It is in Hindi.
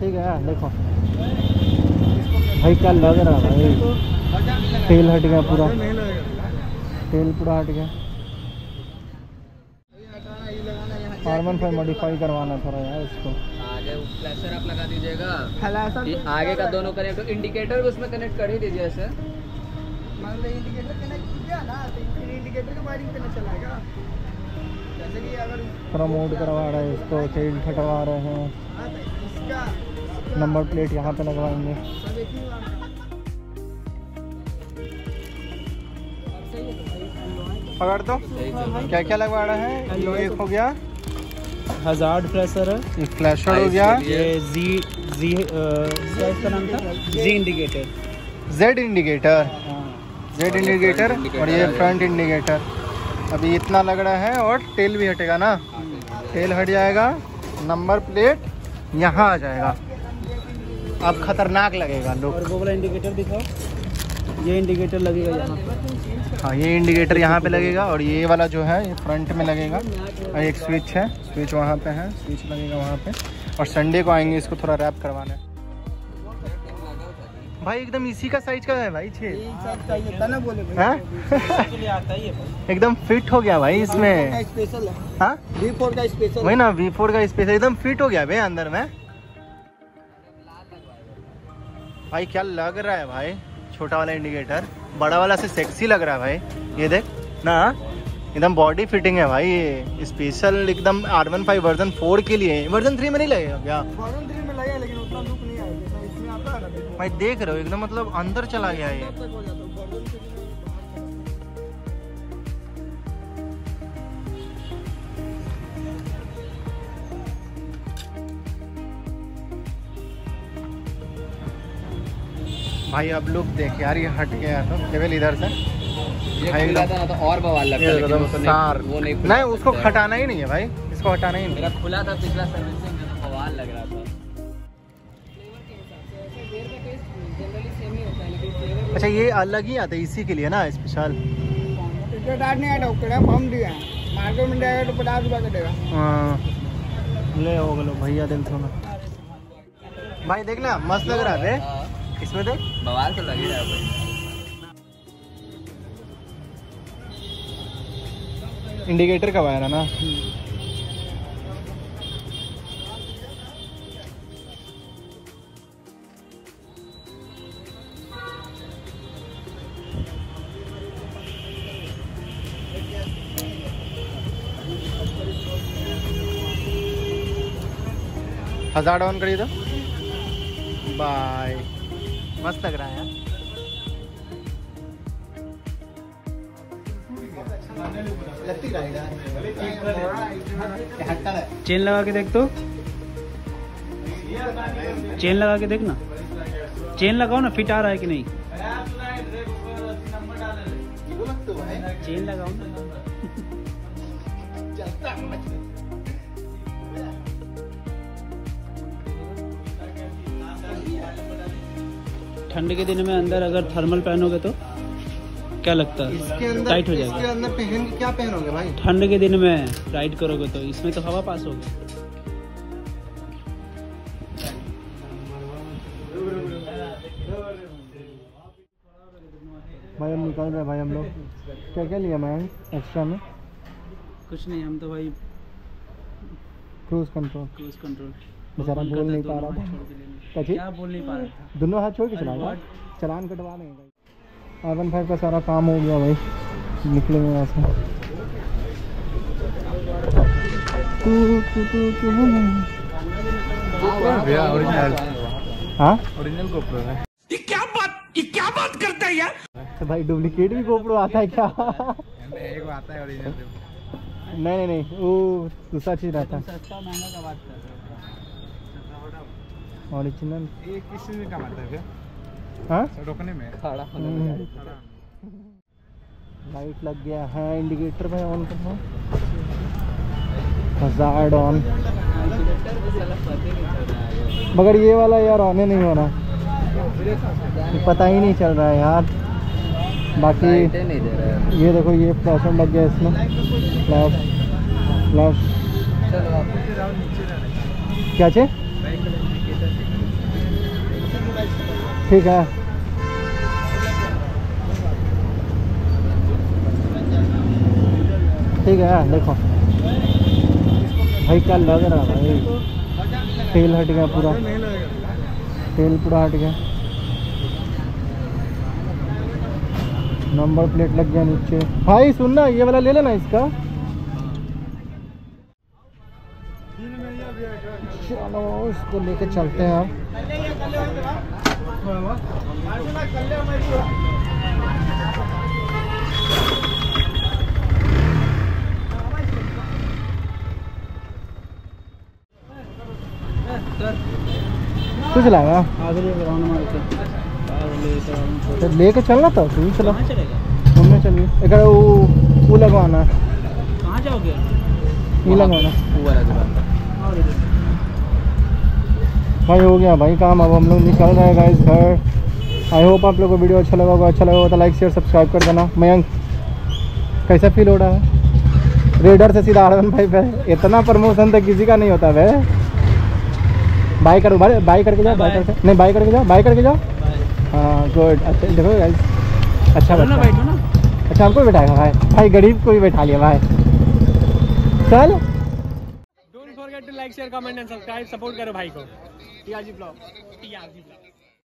ठीक है देखो। भाई क्या लग रहा है भाई? तेल हट गया पूरा। तेल पूरा हट गया। कार्बन फाइव मॉडिफाई करवाना थोड़ा यार इसको। आगे फ्लैशर आप लगा दीजिएगा। फ्लैशर ये आगे का दोनों कनेक्ट इंडिकेटर भी उसमें कनेक्ट कर ही दीजिए ऐसे। मान लो इंडिकेटर कनेक्ट किया ना तो फिर इंडिकेटर का वायरिंग चलाएगा। जैसे कि अगर प्रमोट करवा रहे हैं इसको तेल हटवा रहे हैं। हाँ तो इसका नंबर प्लेट यहाँ पे लगवाएँगे। ही पकड़ दो सही क्या क्या लगवा रहे हैं? एक हो गया। हजार्ड फ्लैशर है। एक फ्लैशर हो गया। ये जी जी क्या इसका नाम था? जी इंडिकेटर जेड इंडिकेटर हाँ जेड इंडिकेटर और ये फ्रंट इंडिकेटर अभी इतना लग रहा है और तेल भी हटेगा ना? तेल हट जाएगा नंबर प्लेट यहाँ आ जाएगा। अब खतरनाक लगेगा लुक और वो वाला इंडिकेटर दिखाओ। ये इंडिकेटर लगेगा यहाँ पे। हाँ ये इंडिकेटर यहाँ पे लगेगा और ये वाला जो है ये फ्रंट में लगेगा। और एक स्विच है स्विच वहाँ पे है स्विच लगेगा वहाँ पे। और संडे को आएँगे इसको थोड़ा रैप करवाने। भाई एकदम इसी का साइज़ का है भाई छः। ना बोले भाई। हाँ? है एकदम फिट हो गया भाई इसमें। स्पेशल है। हाँ? वी फोर का स्पेशल वही ना वी फोर का स्पेस एकदम फिट हो गया भाई अंदर में। भाई क्या लग रहा है भाई? छोटा वाला इंडिकेटर बड़ा वाला से सेक्सी लग रहा है भाई। ये देख ना? एकदम बॉडी फिटिंग है भाई ये। स्पेशल एकदम R one five version four के लिए। वर्जन थ्री में नहीं लगेगा क्या? वर्जन थ्री में लगेगा लेकिन उतना लुक नहीं आएगा भाई देख रहे हो एकदम मतलब अंदर चला गया ये। भाई अब लुक देख यार ये हट गया तो। केवल इधर से। भाई तो और बवाल लगता तो सार नहीं वो नहीं नहीं उसको हटाना ही नहीं है भाई। इसको हटाना ही नहीं। मेरा खुला था पिछला सर्विसिंग में तो बवाल लग रहा था। अच्छा ये अलग ही आता है इसी के लिए ना स्पेशल नहीं आया हम दिया मार्केट में जाएगा तो पचास रुपया का हाँ। ले हो गलो भैया दिल थोड़ा भाई देख ना मस्त लग रहा है हाँ, इसमें देख बवाल तो लग ही रहा है भाई। इंडिकेटर का वायर है ना? हज़ार ऑन करिए तो? बाय मस्त लग रहा है यार। चेन लगा के देख तो। चेन लगा के देख ना। चेन लगाओ ना फिट आ रहा है कि नहीं? चेन लगाओ ना। ठंड के दिन में अंदर अगर थर्मल पहनोगे तो क्या लगता इसके है अंदर टाइट हो जाएगा। इसके अंदर पहन के क्या पहनोगे भाई? ठंड के दिन में राइड करोगे तो इसमें तो हवा पास होगी। भाई हम निकल रहे हैं भाई हम लोग। क्या क्या लिया मैं एक्स्ट्रा में? कुछ नहीं हम तो भाई क्रूज कंट्रोल क्रूज कंट्रोल बेचारा बोल नहीं पा रहा था। कची क्या बोल नहीं पा रहा था? दोनों हाथ छोड़ के चला रहा चलान कटवा देंगे भाई। आर वन फाइव का सारा काम हो गया भाई। निकलेंगे यहाँ से। तू तू तू तू हाँ? ओरिजिनल गोप्रो है। तो भाई डुप्लीकेट भी गोप्रो आता है क्या? एक आता है ओरिजिनल नहीं नहीं नहीं वो दूसरा चीज़ रहता है। ओरिजिनल ये किसमें काम आता है हाँ? रोकने में? खड़ा होने। लाइट लग गया है इंडिकेटर भाई ऑन करना। हजार्ड ऑन मगर ये वाला यार ऑन ही नहीं हो रहा ये पता ही नहीं चल रहा है यार। बाकी लाइटें नहीं दे रहा है। ये देखो ये फ्लैशर लग गया इसमें। फ्लैश फ्लैश चलो आप। क्या चे ठीक है। ठीक है, देखो। भाई, क्या लग रहा है भाई? तेल हट गया पूरा। तेल पूरा हट गया। नंबर प्लेट लग गया नीचे। भाई, सुनना, ये वाला ले लेना इसका। इसको लेके चलते हैं अब तू चलाएगा आगे ले के तो तो लेके चलना तो तू ही चला। घूमने चलिए एक वो वो लगवाना। है कहाँ जाओगे? ये लगवाना। भाई हो गया भाई काम। अब हम लोग निकल रहे हैं गाइस घर। आई होप आप लोग को वीडियो अच्छा लगा होगा। अच्छा लगा होगा तो लाइक शेयर सब्सक्राइब कर देना। मयंक कैसा फील हो रहा है? रेडर से सीधा आर वन फाइव है इतना प्रमोशन तो किसी का नहीं होता भाई। बाई करो बाय बाय करके जाओ बाई. करके। नहीं बाय करके जाओ बाई करके जाओ। हाँ गुड अच्छा देखो गाइस अच्छा बैठो ना। अच्छा हमको भी बैठाएगा भाई। भाई गरीब को भी बैठा लिया भाई। चल। Like share comment and subscribe support करो भाई को. TRG blog TRG blog